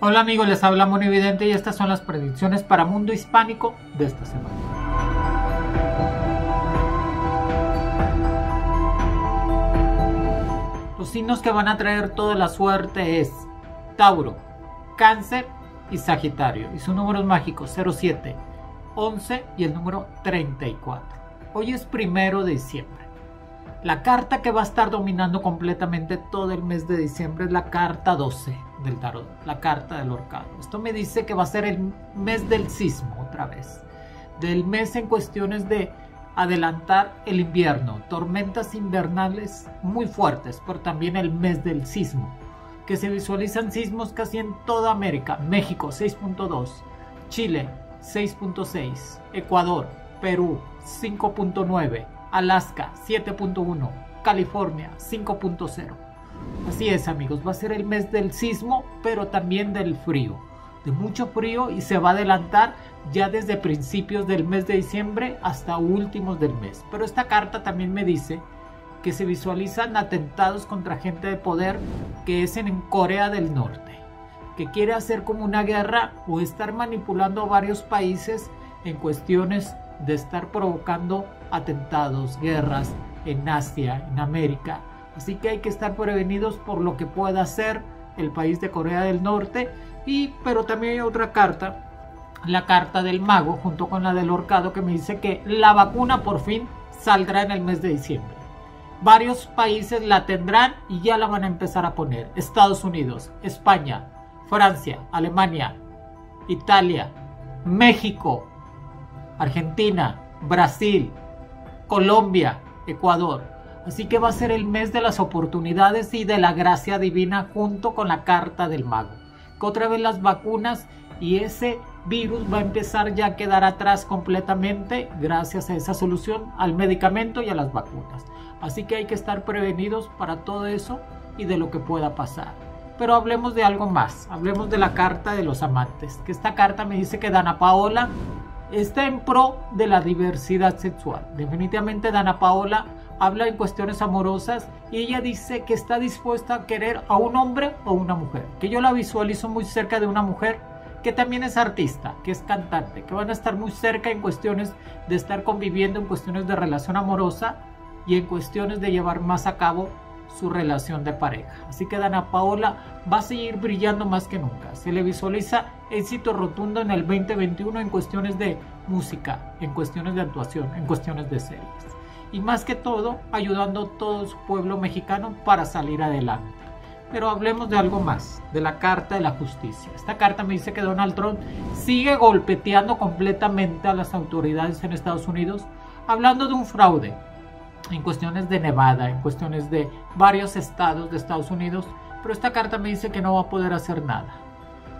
Hola amigos, les habla Monividente y estas son las predicciones para Mundo Hispánico de esta semana. Los signos que van a traer toda la suerte es Tauro, Cáncer y Sagitario. Y sus números mágicos 07, 11 y el número 34. Hoy es primero de diciembre. La carta que va a estar dominando completamente todo el mes de diciembre es la carta 12 del tarot, la carta del horcado. Esto me dice que va a ser el mes del sismo otra vez, del mes en cuestiones de adelantar el invierno, tormentas invernales muy fuertes, pero también el mes del sismo, que se visualizan sismos casi en toda América, México 6.2, Chile 6.6, Ecuador, Perú 5.9, Alaska 7.1, California 5.0. Así es amigos, va a ser el mes del sismo, pero también del frío, de mucho frío y se va a adelantar ya desde principios del mes de diciembre hasta últimos del mes. Pero esta carta también me dice que se visualizan atentados contra gente de poder que es en Corea del Norte, que quiere hacer como una guerra o estar manipulando a varios países en cuestiones de estar provocando atentados, guerras en Asia, en América. Así que hay que estar prevenidos por lo que pueda hacer el país de Corea del Norte. Y, pero también hay otra carta, la carta del mago, junto con la del horcado, que me dice que la vacuna por fin saldrá en el mes de diciembre. Varios países la tendrán y ya la van a empezar a poner. Estados Unidos, España, Francia, Alemania, Italia, México, Argentina, Brasil, Colombia, Ecuador. Así que va a ser el mes de las oportunidades y de la gracia divina junto con la carta del mago. Que otra vez las vacunas y ese virus va a empezar ya a quedar atrás completamente gracias a esa solución, al medicamento y a las vacunas. Así que hay que estar prevenidos para todo eso y de lo que pueda pasar. Pero hablemos de algo más, hablemos de la carta de los amantes, que esta carta me dice que Dana Paola está en pro de la diversidad sexual. Definitivamente Dana Paola habla en cuestiones amorosas y ella dice que está dispuesta a querer a un hombre o una mujer. Que yo la visualizo muy cerca de una mujer que también es artista, que es cantante, que van a estar muy cerca en cuestiones de estar conviviendo, en cuestiones de relación amorosa y en cuestiones de llevar más a cabo su relación de pareja. Así que Dana Paola va a seguir brillando más que nunca. Se le visualiza éxito rotundo en el 2021 en cuestiones de música, en cuestiones de actuación, en cuestiones de series. Y más que todo, ayudando a todo su pueblo mexicano para salir adelante. Pero hablemos de algo más, de la Carta de la Justicia. Esta carta me dice que Donald Trump sigue golpeteando completamente a las autoridades en Estados Unidos, hablando de un fraude, en cuestiones de Nevada, en cuestiones de varios estados de Estados Unidos, pero esta carta me dice que no va a poder hacer nada,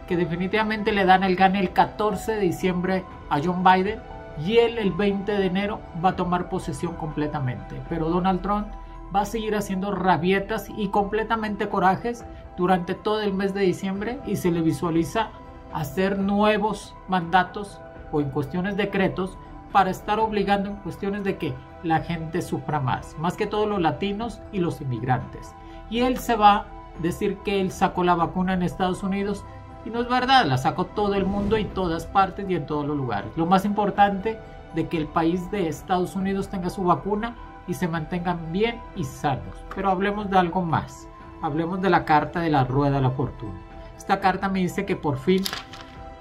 que definitivamente le dan el gane el 14 de diciembre a John Biden y él el 20 de enero va a tomar posesión completamente, pero Donald Trump va a seguir haciendo rabietas y completamente corajes durante todo el mes de diciembre y se le visualiza hacer nuevos mandatos o en cuestiones decretos para estar obligando en cuestiones de que la gente sufra más, más que todos los latinos y los inmigrantes. Y él se va a decir que él sacó la vacuna en Estados Unidos y no es verdad, la sacó todo el mundo y todas partes y en todos los lugares. Lo más importante de que el país de Estados Unidos tenga su vacuna y se mantengan bien y sanos. Pero hablemos de algo más. Hablemos de la carta de la rueda de la fortuna. Esta carta me dice que por fin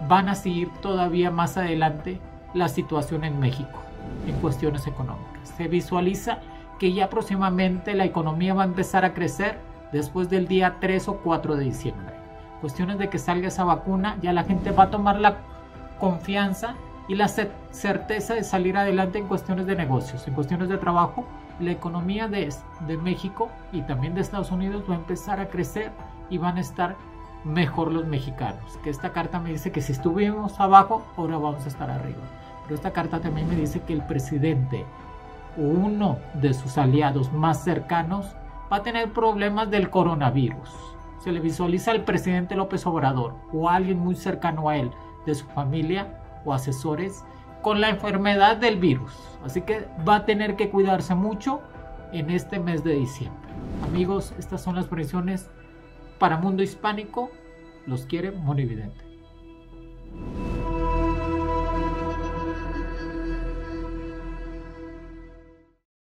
van a seguir todavía más adelante la situación en México en cuestiones económicas. Se visualiza que ya próximamente la economía va a empezar a crecer después del día 3 o 4 de diciembre. Cuestiones de que salga esa vacuna, ya la gente va a tomar la confianza y la certeza de salir adelante en cuestiones de negocios, en cuestiones de trabajo. La economía de, de México y también de Estados Unidos va a empezar a crecer y van a estar mejor los mexicanos. Que esta carta me dice que si estuvimos abajo, ahora vamos a estar arriba. Pero esta carta también me dice que el presidente o uno de sus aliados más cercanos va a tener problemas del coronavirus. Se le visualiza al presidente López Obrador o alguien muy cercano a él, de su familia o asesores, con la enfermedad del virus. Así que va a tener que cuidarse mucho en este mes de diciembre. Amigos, estas son las presiones para Mundo Hispánico Los quiere Monividente.